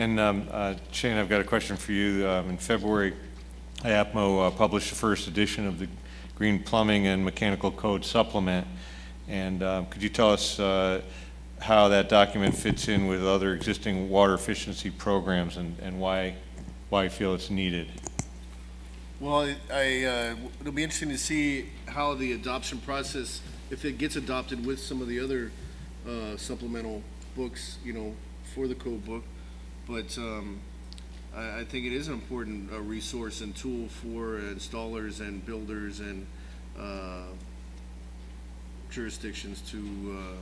And um, uh, Shane, I've got a question for you. Um, In February, IAPMO uh, published the first edition of the Green Plumbing and Mechanical Code Supplement. And um, could you tell us uh, how that document fits in with other existing water efficiency programs and and why, why you feel it's needed? Well, I- uh, it'll be interesting to see how the adoption process, if it gets adopted with some of the other uh, supplemental books, you know, for the code book. But um, I, I think it is an important uh, resource and tool for installers and builders and uh, jurisdictions to, uh,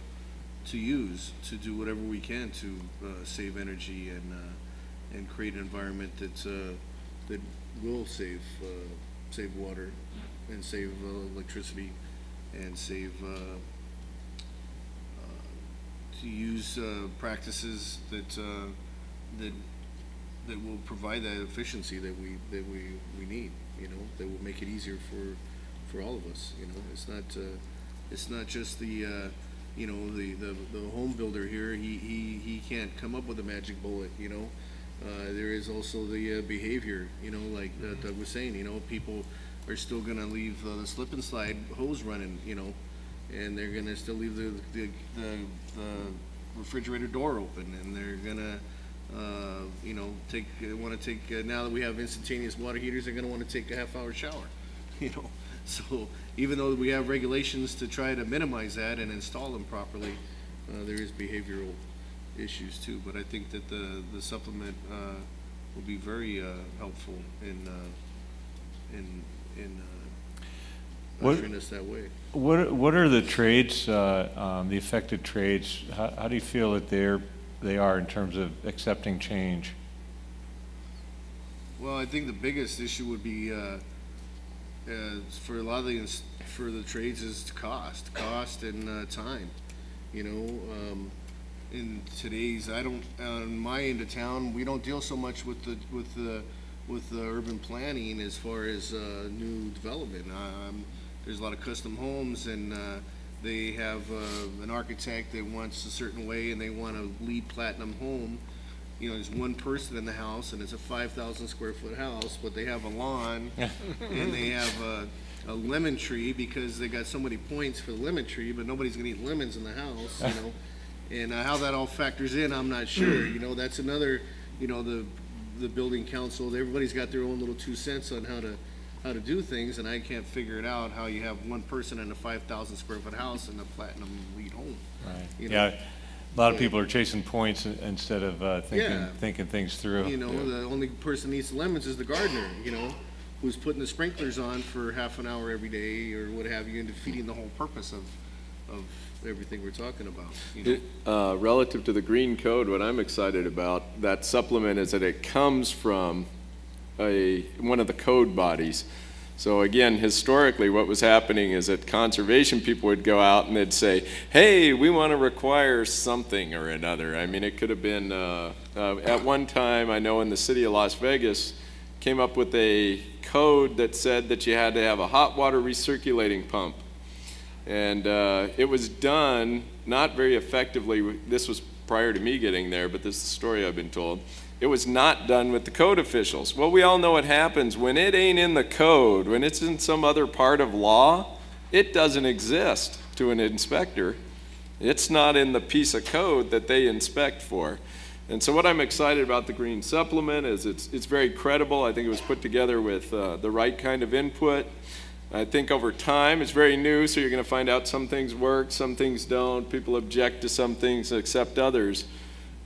to use, to do whatever we can to uh, save energy and, uh, and create an environment that's, uh, that will save, save water and save electricity and save, to use uh, practices that, uh, that, that will provide that efficiency that we, that we, we need, you know, that will make it easier for, for all of us, you know, it's not, uh, it's not just the, uh, you know, the, the, the home builder here, he, he, he can't come up with a magic bullet, you know? Uh, there is also the uh, behavior, you know, like uh, Doug was saying, you know, people are still gonna leave uh, the slip and slide hose running, you know, and they're gonna still leave the, the, the, the refrigerator door open, and they're gonna, uh, you know, take, uh, wanna take, uh, now that we have instantaneous water heaters, they're gonna wanna take a half-hour shower, you know? So, even though we have regulations to try to minimize that and install them properly, uh, there is behavioral issues too, but I think that the, the supplement, uh, will be very, uh, helpful in, uh, in, in, uh, What- us that way. What, what are the trades, uh, um, the affected trades? How, how do you feel that they're, they are in terms of accepting change? Well, I think the biggest issue would be, uh, uh, for a lot of the, for the trades is cost, cost and, uh, time. You know, um, in today's, I don't, on my end of town, we don't deal so much with the, with the, with the urban planning as far as, uh, new development. Um, there's a lot of custom homes and, uh, they have, uh, an architect that wants a certain way and they want a LEED platinum home. You know, there's one person in the house and it's a five thousand square foot house, but they have a lawn and they have a, a lemon tree because they got so many points for the lemon tree, but nobody's gonna eat lemons in the house, you know? And uh, how that all factors in, I'm not sure, you know, that's another, you know, the, the building council, everybody's got their own little two cents on how to, how to do things, and I can't figure it out, how you have one person in a five thousand square foot house in a platinum LEED home. Right. You know? Yeah, a lot of people are chasing points instead of uh, thinking, Yeah. thinking things through. You know, the only person who eats lemons is the gardener, you know, who's putting the sprinklers on for half an hour every day or what have you, and defeating the whole purpose of, of everything we're talking about, you know? It- uh, Relative to the green code, what I'm excited about, that supplement is that it comes from a, one of the code bodies. So again, historically, what was happening is that conservation people would go out and they'd say, hey, we want to require something or another. I mean, it could have been, uh, uh, at one time, I know in the city of Las Vegas, came up with a code that said that you had to have a hot water recirculating pump. And uh, it was done not very effectively. This was prior to me getting there, but this is the story I've been told. It was not done with the code officials. Well, we all know what happens when it ain't in the code, when it's in some other part of law, it doesn't exist to an inspector. It's not in the piece of code that they inspect for. And so, what I'm excited about the Green Supplement is it's, it's very credible. I think it was put together with uh, the right kind of input. I think over time, it's very new, so you're going to find out some things work, some things don't. People object to some things, accept others.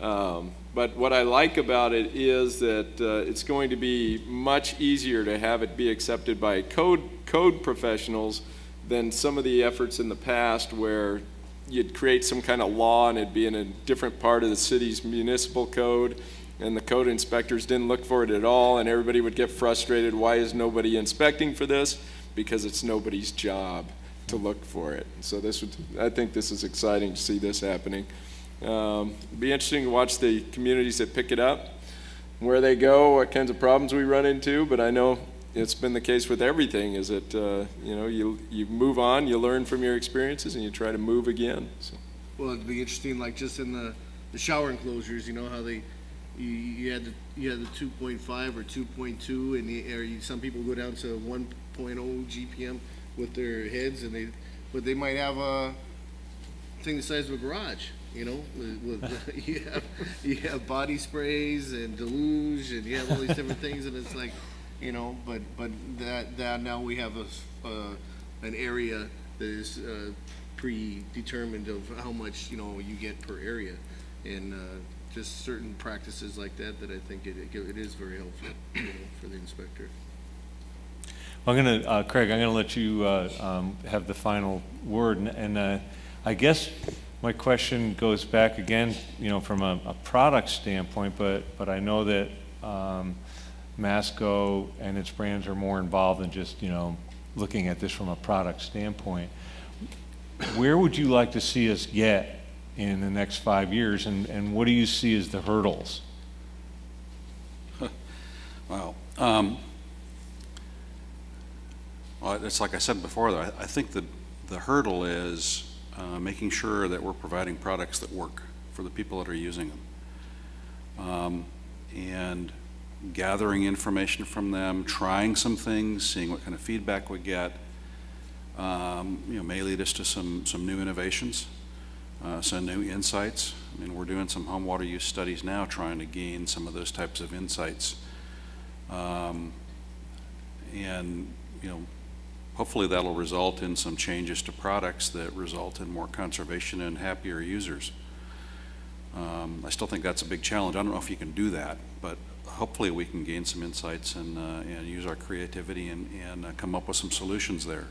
Um, but what I like about it is that uh, it's going to be much easier to have it be accepted by code, code professionals than some of the efforts in the past where you'd create some kind of law and it'd be in a different part of the city's municipal code and the code inspectors didn't look for it at all and everybody would get frustrated. Why is nobody inspecting for this? Because it's nobody's job to look for it. So this would, I think this is exciting to see this happening. Um, it'd be interesting to watch the communities that pick it up, where they go, what kinds of problems we run into. But I know it's been the case with everything. Is that uh, you know you you move on, you learn from your experiences, and you try to move again. So. Well, it'd be interesting, like just in the, the shower enclosures, you know, how they, you, you had the, you had the two point five or two point two, and the, or you, some people go down to 1.0 GPM with their heads, and they, but they might have a thing the size of a garage, you know, with, with, you have, you have body sprays and deluge, and you have all these different things, and it's like, you know, but, but that, that now we have a, uh, an area that is, uh, predetermined of how much, you know, you get per area. And, uh, just certain practices like that, that I think it, it is very helpful, you know, for the inspector. I'm gonna, uh, Craig, I'm gonna let you, uh, um, have the final word, and- and, uh, I guess my question goes back again, you know, from a, a product standpoint, but, but I know that, um, Masco and its brands are more involved than just, you know, looking at this from a product standpoint. Where would you like to see us get in the next five years, and, and what do you see as the hurdles? Wow. Um, Well, it's like I said before, though, I I think the, the hurdle is uh, making sure that we're providing products that work for the people that are using them. Um, And gathering information from them, trying some things, seeing what kind of feedback we get, um, you know, may lead us to some, some new innovations, uh, some new insights. I mean, we're doing some home water use studies now, trying to gain some of those types of insights. Um, And, you know, hopefully that'll result in some changes to products that result in more conservation and happier users. Um, I still think that's a big challenge. I don't know if you can do that, but hopefully we can gain some insights and, uh, and use our creativity and, and uh, come up with some solutions there.